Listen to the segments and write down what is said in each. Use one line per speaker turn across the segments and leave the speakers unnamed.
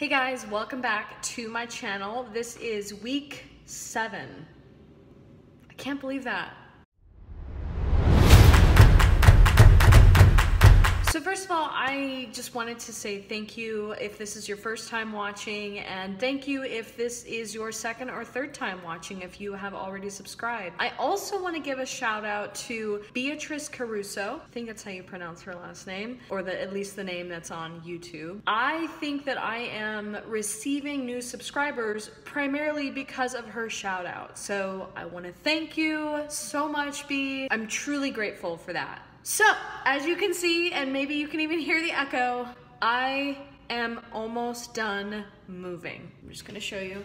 Hey guys, welcome back to my channel. This is week seven. I can't believe that. So first of all, I just wanted to say thank you if this is your first time watching and thank you if this is your second or third time watching if you have already subscribed. I also want to give a shout out to Beatrice Caruso. I think that's how you pronounce her last name or the, at least the name that's on YouTube. I think that I am receiving new subscribers primarily because of her shout out. So I want to thank you so much, B. I'm truly grateful for that. So, as you can see, and maybe you can even hear the echo, I am almost done moving. I'm just gonna show you.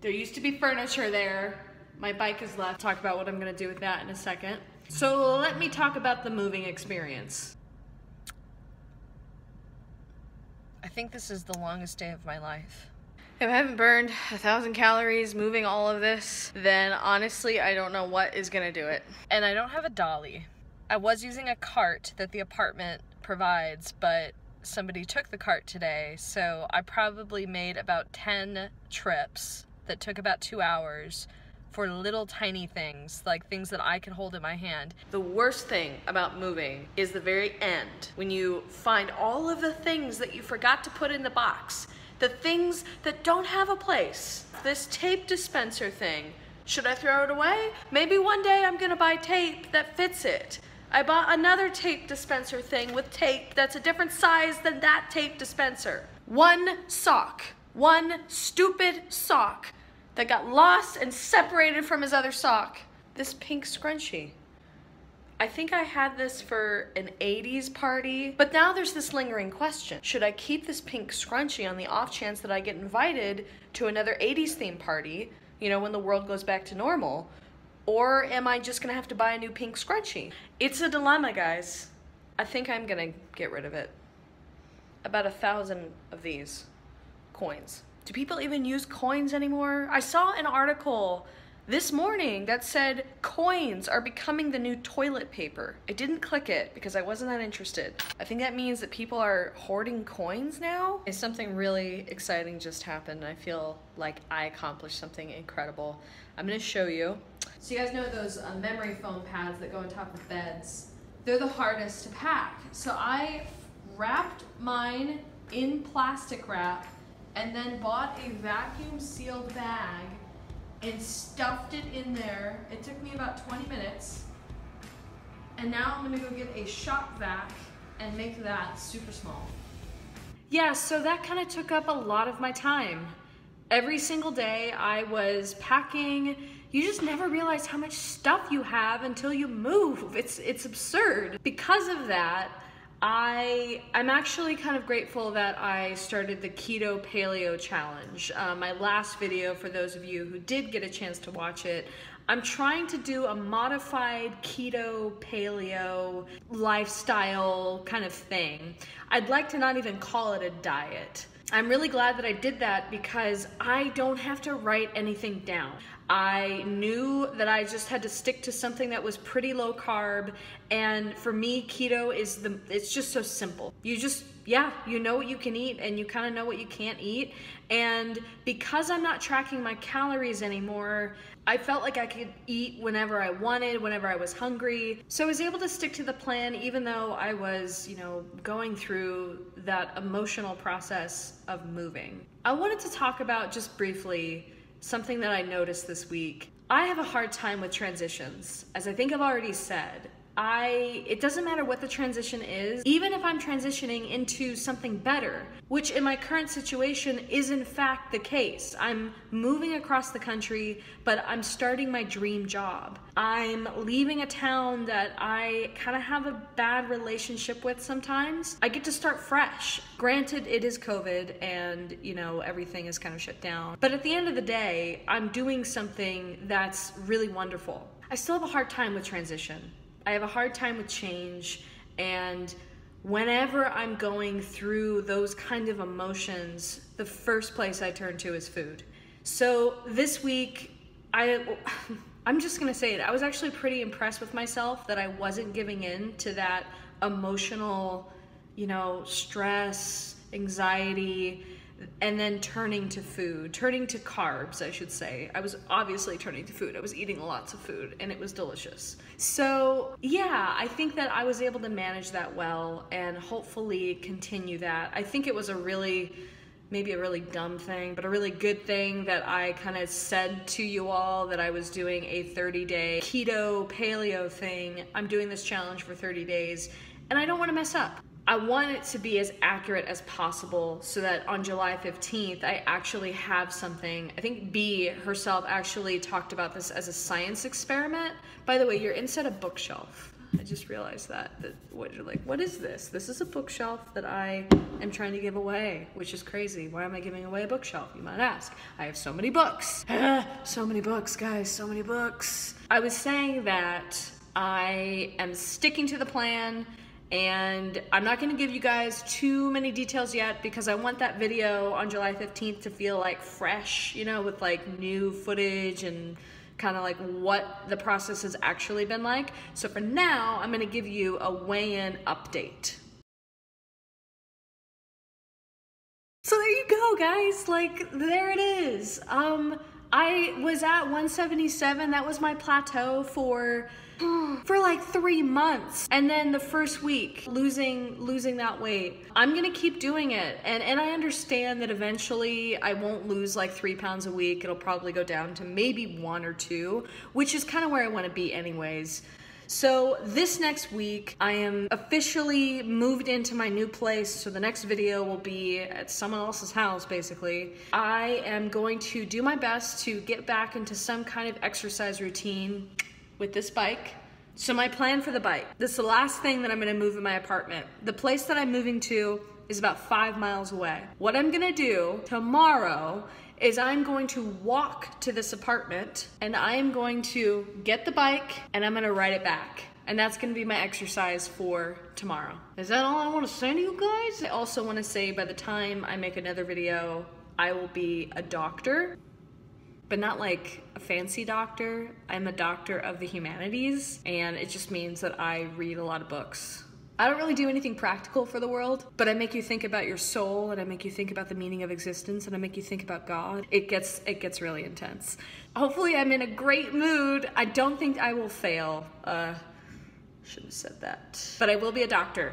There used to be furniture there. My bike is left. Talk about what I'm gonna do with that in a second. So let me talk about the moving experience.
I think this is the longest day of my life.
If I haven't burned a thousand calories moving all of this, then honestly, I don't know what is gonna do it.
And I don't have a dolly. I was using a cart that the apartment provides, but somebody took the cart today, so I probably made about 10 trips that took about two hours for little tiny things, like things that I can hold in my hand.
The worst thing about moving is the very end, when you find all of the things that you forgot to put in the box, the things that don't have a place. This tape dispenser thing, should I throw it away? Maybe one day I'm gonna buy tape that fits it. I bought another tape dispenser thing with tape that's a different size than that tape dispenser. One sock, one stupid sock that got lost and separated from his other sock. This pink scrunchie. I think I had this for an 80s party, but now there's this lingering question. Should I keep this pink scrunchie on the off chance that I get invited to another 80s theme party, you know, when the world goes back to normal? Or am I just gonna have to buy a new pink scrunchie? It's a dilemma, guys. I think I'm gonna get rid of it. About a thousand of these coins. Do people even use coins anymore? I saw an article this morning that said coins are becoming the new toilet paper. I didn't click it because I wasn't that interested. I think that means that people are hoarding coins now. If something really exciting just happened, I feel like I accomplished something incredible. I'm gonna show you. So you guys know those uh, memory foam pads that go on top of beds? They're the hardest to pack. So I wrapped mine in plastic wrap and then bought a vacuum sealed bag and stuffed it in there. It took me about 20 minutes. And now I'm gonna go get a shop vac and make that super small. Yeah, so that kind of took up a lot of my time. Every single day I was packing you just never realize how much stuff you have until you move. It's it's absurd. Because of that, I I'm actually kind of grateful that I started the keto paleo challenge. Uh, my last video, for those of you who did get a chance to watch it, I'm trying to do a modified keto paleo lifestyle kind of thing. I'd like to not even call it a diet. I'm really glad that I did that because I don't have to write anything down. I knew that I just had to stick to something that was pretty low carb and for me keto is the it's just so simple. You just yeah, you know what you can eat and you kind of know what you can't eat and because I'm not tracking my calories anymore, I felt like I could eat whenever I wanted, whenever I was hungry. So I was able to stick to the plan even though I was, you know, going through that emotional process of moving. I wanted to talk about just briefly something that I noticed this week. I have a hard time with transitions, as I think I've already said. I it doesn't matter what the transition is, even if I'm transitioning into something better, which in my current situation is in fact the case. I'm moving across the country, but I'm starting my dream job. I'm leaving a town that I kind of have a bad relationship with sometimes. I get to start fresh. Granted, it is COVID and, you know, everything is kind of shut down. But at the end of the day, I'm doing something that's really wonderful. I still have a hard time with transition. I have a hard time with change and whenever I'm going through those kind of emotions, the first place I turn to is food. So this week, I, I'm just gonna say it, I was actually pretty impressed with myself that I wasn't giving in to that emotional, you know, stress, anxiety, and then turning to food, turning to carbs, I should say. I was obviously turning to food. I was eating lots of food and it was delicious. So, yeah, I think that I was able to manage that well and hopefully continue that. I think it was a really maybe a really dumb thing, but a really good thing that I kind of said to you all that I was doing a 30 day keto paleo thing. I'm doing this challenge for 30 days and I don't want to mess up. I want it to be as accurate as possible so that on July 15th, I actually have something. I think B herself actually talked about this as a science experiment. By the way, you're inside a bookshelf. I just realized that. That what you're like, what is this? This is a bookshelf that I am trying to give away, which is crazy. Why am I giving away a bookshelf? You might ask. I have so many books. so many books, guys, so many books. I was saying that I am sticking to the plan and I'm not gonna give you guys too many details yet because I want that video on July 15th to feel like fresh, you know, with like new footage and kind of like what the process has actually been like. So for now, I'm gonna give you a weigh-in update. So there you go, guys. Like, there it is. Um, I was at 177. That was my plateau for for like three months. And then the first week losing losing that weight i'm gonna keep doing it. And and i understand that eventually i won't lose like three pounds a week. It'll probably go down to maybe one or two which is kind of where i want to be anyways. So this next week, I am officially moved into my new place. So the next video will be at someone else's house, basically. I am going to do my best to get back into some kind of exercise routine with this bike. So my plan for the bike, this is the last thing that I'm gonna move in my apartment. The place that I'm moving to is about five miles away. What I'm gonna do tomorrow is I'm going to walk to this apartment and I am going to get the bike and I'm gonna ride it back. And that's gonna be my exercise for tomorrow. Is that all I wanna say to you guys? I also wanna say by the time I make another video, I will be a doctor but not like a fancy doctor. I'm a doctor of the humanities, and it just means that I read a lot of books. I don't really do anything practical for the world, but I make you think about your soul and I make you think about the meaning of existence and I make you think about God. It gets it gets really intense. Hopefully I'm in a great mood. I don't think I will fail. Uh should have said that. But I will be a doctor.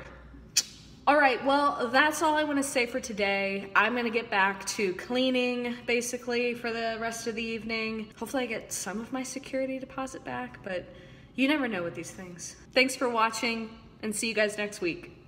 All right, well, that's all I want to say for today. I'm to get back to cleaning basically for the rest of the evening. Hopefully, I get some of my security deposit back, but you never know with these things. Thanks for watching, and see you guys next week.